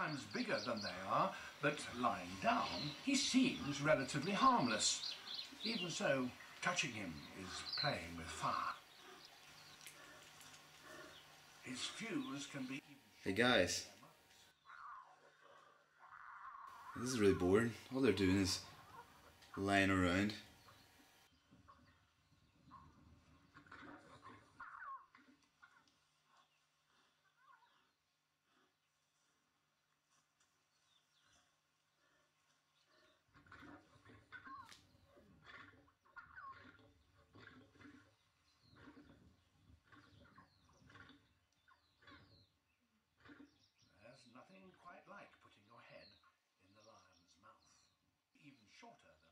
times bigger than they are, but lying down, he seems relatively harmless. Even so, touching him is playing with fire. His fuse can be Hey guys, this is really boring. All they're doing is lying around. Nothing quite like putting your head in the lion's mouth. Even shorter than